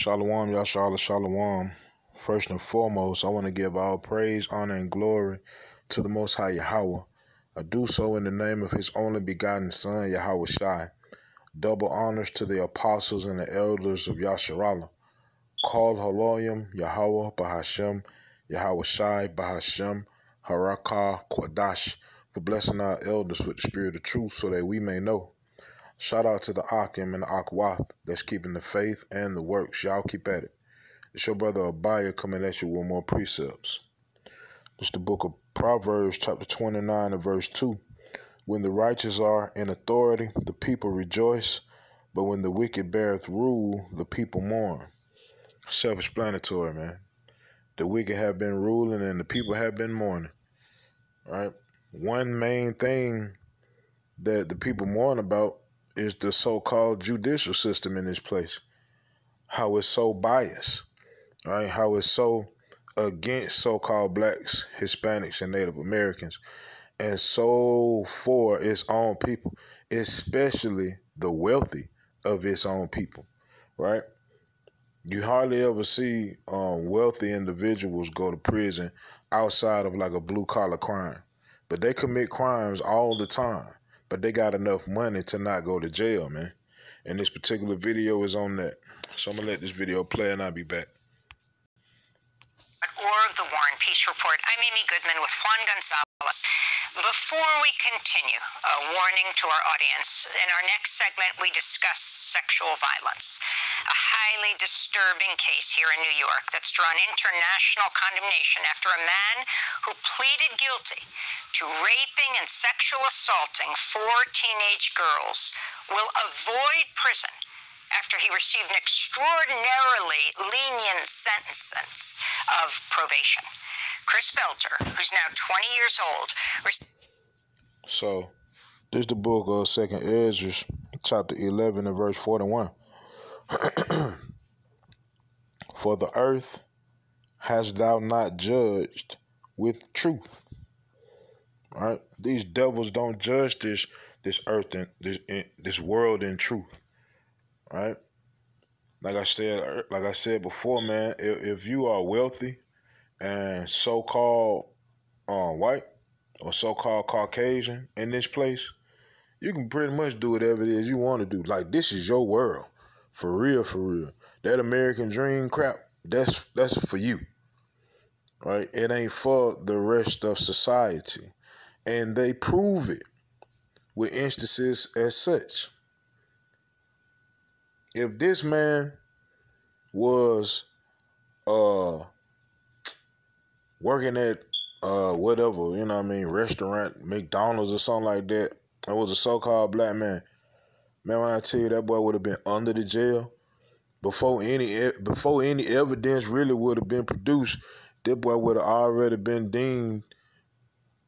Shalom, Yashala, Shalom. First and foremost, I want to give all praise, honor, and glory to the Most High Yahweh. I do so in the name of His only begotten Son, Yahweh Shai. Double honors to the apostles and the elders of Yasharallah. Call Haloyim, Yahweh, Bahashem, Yahweh Shai, Bahashem, Harakah, Quadash, for blessing our elders with the spirit of truth so that we may know. Shout out to the Akim and the Akwath that's keeping the faith and the works. Y'all keep at it. It's your brother Abaya coming at you with more precepts. It's the book of Proverbs, chapter 29 and verse 2. When the righteous are in authority, the people rejoice, but when the wicked beareth rule, the people mourn. Self explanatory, man. The wicked have been ruling and the people have been mourning. Right? One main thing that the people mourn about is the so-called judicial system in this place. How it's so biased, right? How it's so against so-called blacks, Hispanics, and Native Americans, and so for its own people, especially the wealthy of its own people, right? You hardly ever see um, wealthy individuals go to prison outside of like a blue collar crime, but they commit crimes all the time but they got enough money to not go to jail, man. And this particular video is on that. So I'm gonna let this video play and I'll be back. Or the War and Peace Report. I'm Amy Goodman with Juan Gonzalez. Before we continue, a warning to our audience. In our next segment, we discuss sexual violence, a highly disturbing case here in New York that's drawn international condemnation after a man who pleaded guilty to raping and sexual assaulting four teenage girls will avoid prison after he received an extraordinarily lenient sentence of probation. Chris Belter, who's now 20 years old. So, this is the book of Second Ezra, chapter 11 and verse 41. For the earth hast thou not judged with truth. All right, these devils don't judge this this earth and this this world in truth. All right, like I said, like I said before, man. If, if you are wealthy and so-called uh, white or so-called Caucasian in this place, you can pretty much do whatever it is you want to do. Like this is your world, for real, for real. That American dream crap, that's that's for you, right? It ain't for the rest of society, and they prove it with instances as such. If this man was uh working at uh whatever, you know what I mean, restaurant, McDonald's or something like that. I was a so called black man. Man, when I tell you that boy would have been under the jail before any before any evidence really would have been produced, that boy would have already been deemed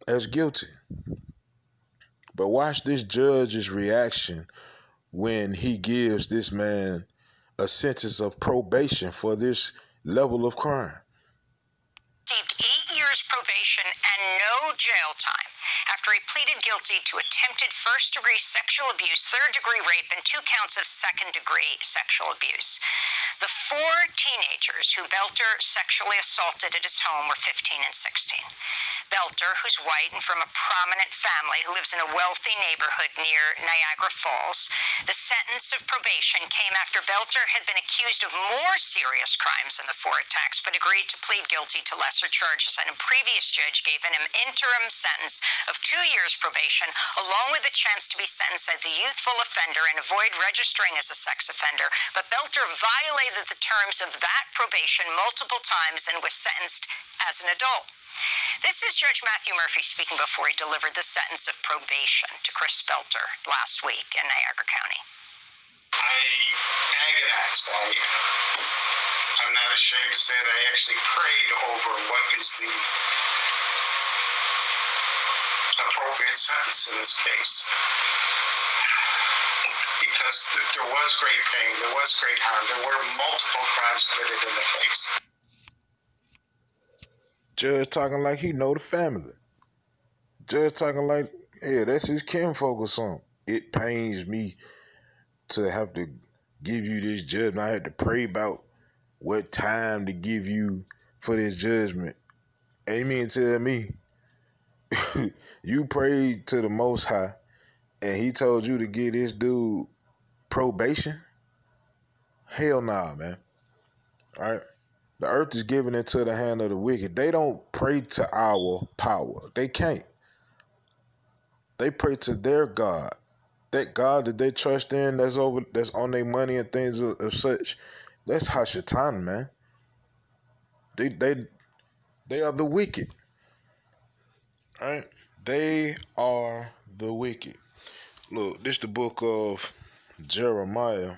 as guilty. But watch this judge's reaction when he gives this man a sentence of probation for this level of crime received eight years probation and no jail time after he pleaded guilty to attempted first degree sexual abuse, third degree rape, and two counts of second degree sexual abuse. The four teenagers who Belter sexually assaulted at his home were 15 and 16. Belter, who's white and from a prominent family who lives in a wealthy neighborhood near Niagara Falls, the sentence of probation came after Belter had been accused of more serious crimes than the four attacks, but agreed to plead guilty to lesser charges. And a previous judge gave him an interim sentence of two years probation, along with a chance to be sentenced as a youthful offender and avoid registering as a sex offender. But Belter violated the terms of that probation multiple times and was sentenced as an adult. This is Judge Matthew Murphy speaking before he delivered the sentence of probation to Chris Belter last week in Niagara County. I agonized. I, I'm not ashamed to say that I actually prayed over what is the appropriate sentence in this case. There was great pain, there was great harm, there were multiple crimes committed in the case. Judge talking like he know the family. Judge talking like, yeah, that's his kinfolk or something. It pains me to have to give you this judgment. I had to pray about what time to give you for this judgment. Amen. Tell me, you prayed to the Most High, and He told you to get this dude probation. Hell nah, man. All right. The earth is given into the hand of the wicked. They don't pray to our power. They can't. They pray to their God. That God that they trust in that's over that's on their money and things of, of such. That's Hashatan, man. They they they are the wicked. All right? They are the wicked. Look, this is the book of Jeremiah.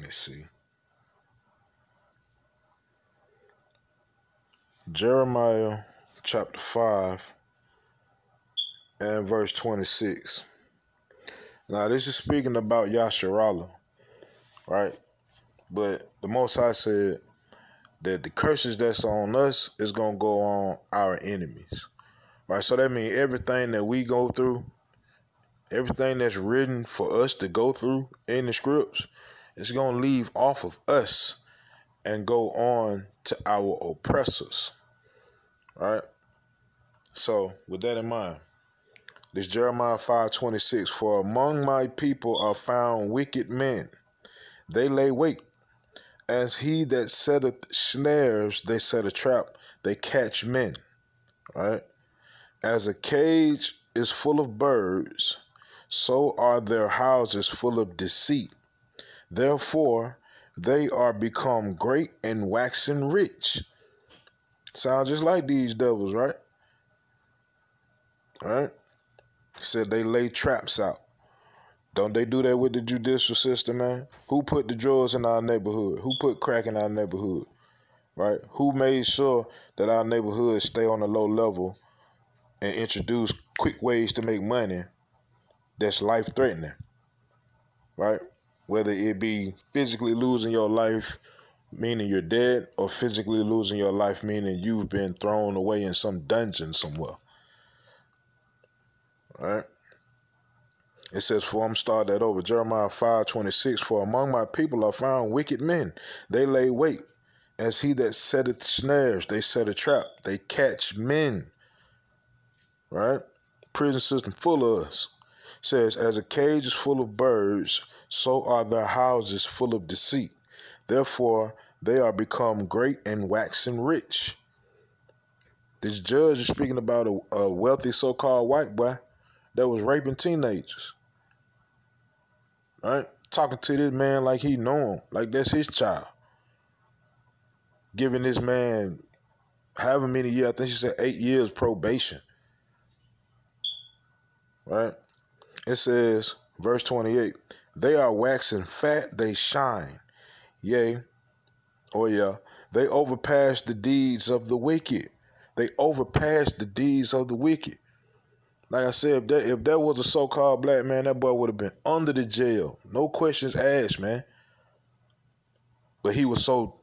Let's see. Jeremiah chapter 5 and verse 26. Now, this is speaking about Yasharallah, right? But the Most High said that the curses that's on us is going to go on our enemies, right? So that means everything that we go through, everything that's written for us to go through in the scripts, is going to leave off of us and go on to our oppressors. Right? So, with that in mind, this Jeremiah 5:26 For among my people are found wicked men. They lay wait. As he that setteth snares, they set a trap, they catch men. Right? As a cage is full of birds, so are their houses full of deceit. Therefore, they are become great and waxen rich. Sound just like these devils, right? Right. Said they lay traps out. Don't they do that with the judicial system, man? Who put the drugs in our neighborhood? Who put crack in our neighborhood? Right? Who made sure that our neighborhoods stay on a low level and introduce quick ways to make money that's life threatening? Right? Whether it be physically losing your life, meaning you're dead, or physically losing your life, meaning you've been thrown away in some dungeon somewhere. Right? It says, For I'm start that over. Jeremiah 5 26. For among my people are found wicked men. They lay wait. As he that setteth snares, they set a trap. They catch men. Right? Prison system full of us. Says, As a cage is full of birds, so are their houses full of deceit. Therefore, they are become great and waxen rich. This judge is speaking about a, a wealthy so called white boy that was raping teenagers. Right? Talking to this man like he know him, like that's his child. Giving this man however many years, I think she said eight years probation. Right? It says, verse 28, they are waxing fat, they shine. Yea, oh yeah, they overpass the deeds of the wicked. They overpass the deeds of the wicked. Like I said, if that if that was a so-called black man, that boy would have been under the jail. No questions asked, man. But he was so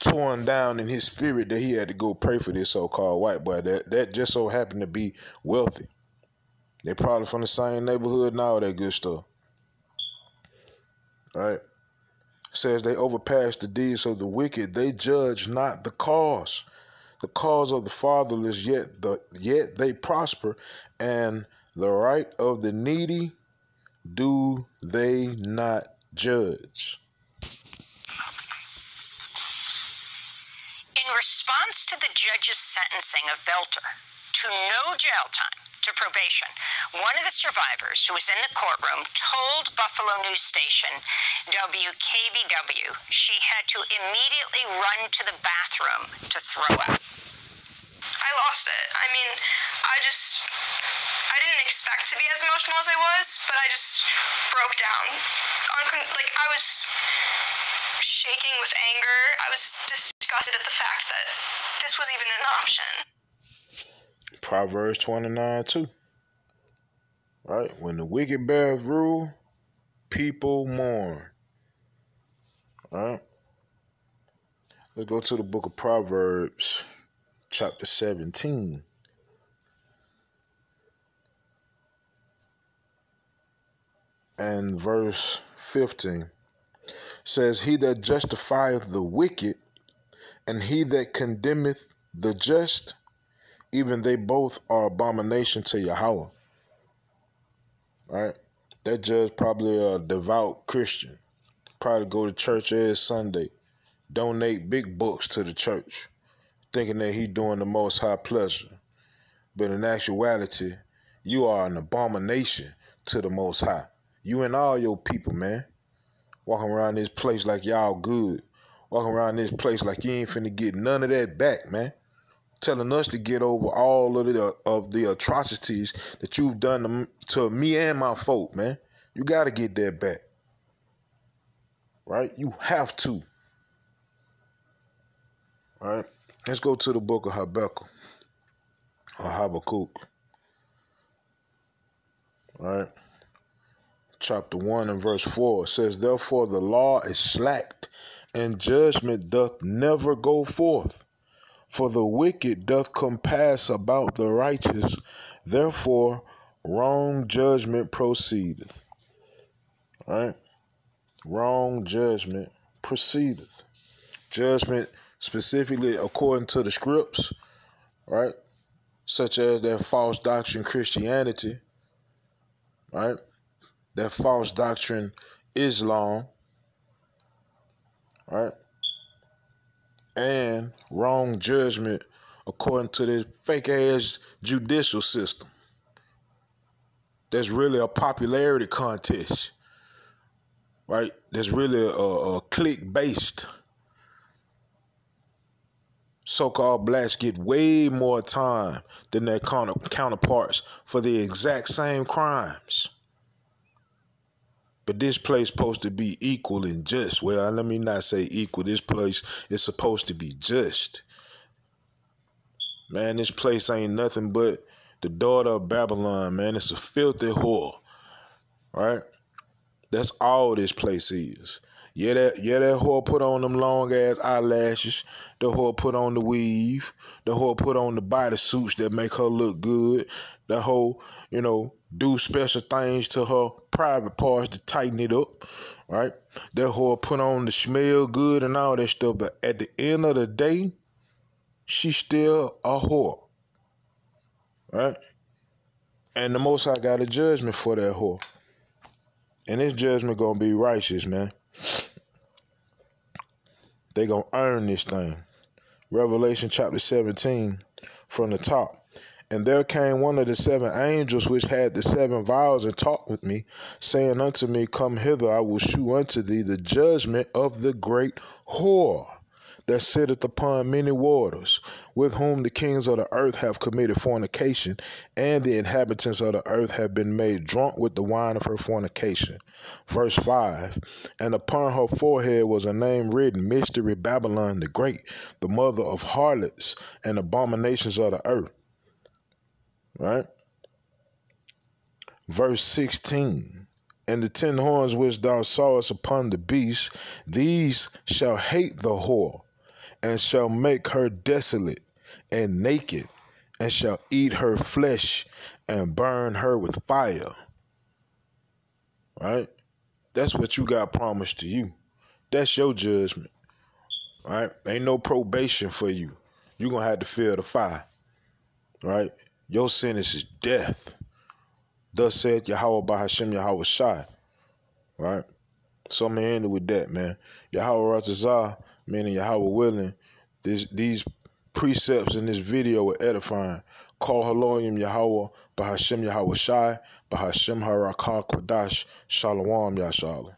torn down in his spirit that he had to go pray for this so-called white boy. That that just so happened to be wealthy. They probably from the same neighborhood and all that good stuff. Right. says they overpass the deeds of the wicked. They judge not the cause the cause of the fatherless, yet the yet they prosper, and the right of the needy do they not judge. In response to the judge's sentencing of Belter to no jail time to probation, one of the survivors who was in the courtroom told Buffalo News Station WKBW she had to immediately run to the bathroom to throw up. I lost it. I mean, I just I didn't expect to be as emotional as I was, but I just broke down. Uncon- like I was shaking with anger. I was disgusted at the fact that this was even an option. Proverbs 29 too. Right? When the wicked bear rule, people mourn. Right? Let's go to the book of Proverbs, chapter 17. And verse 15. says, He that justifieth the wicked and he that condemneth the just, even they both are abomination to Yahweh. Right? That judge probably a devout Christian. Probably go to church every Sunday. Donate big books to the church. Thinking that he doing the most high pleasure. But in actuality, you are an abomination to the most high. You and all your people, man. Walking around this place like y'all good. Walking around this place like you ain't finna get none of that back, man telling us to get over all of the of the atrocities that you've done to, me and my folk, man. You got to get that back. Right? You have to. All right? Let's go to the book of Habakkuk or Habakkuk. All right? Chapter 1 and verse 4 says, Therefore the law is slacked, and judgment doth never go forth. For the wicked doth compass about the righteous, therefore wrong judgment proceedeth. Right? Wrong judgment proceedeth. Judgment specifically according to the scripts, right? Such as that false doctrine Christianity, right? That false doctrine Islam, right? And wrong judgment according to this fake ass judicial system. That's really a popularity contest, right? That's really a, a click based. So called blacks get way more time than their counterparts for the exact same crimes. But this place supposed to be equal and just. Well, let me not say equal. This place is supposed to be just. Man, this place ain't nothing but the daughter of Babylon, man. It's a filthy whore. Right? That's all this place is. Yeah, that yeah, that whore put on them long ass eyelashes. The whore put on the weave. The whore put on the body suits that make her look good. The whole, you know, do special things to her private parts to tighten it up, right? That whore put on the smell good and all that stuff, but at the end of the day, she's still a whore, right? And the Most High got a judgment for that whore, and this judgment gonna be righteous, man. They gonna earn this thing. Revelation chapter 17 from the top. And there came one of the seven angels which had the seven vials and talked with me, saying unto me, Come hither, I will shew unto thee the judgment of the great whore that sitteth upon many waters, with whom the kings of the earth have committed fornication, and the inhabitants of the earth have been made drunk with the wine of her fornication. Verse 5 And upon her forehead was a name written, Mystery Babylon the Great, the mother of harlots and abominations of the earth right? Verse 16 And the ten horns which thou sawest upon the beast, these shall hate the whore, and shall make her desolate and naked, and shall eat her flesh and burn her with fire. Right? That's what you got promised to you. That's your judgment. Right? Ain't no probation for you. You're to have to feel the fire. Right? Your sentence is death. Thus said Yahweh by Hashem Yahweh Shai. Right? So I'm gonna end it with that, man. Yahweh Ratazah, meaning Yahweh willing, this, these precepts in this video are edifying. Call Haloyim Yahweh by Hashem Yahweh Shai, by Hashem Harakah Kodash, Shalom Yashalom.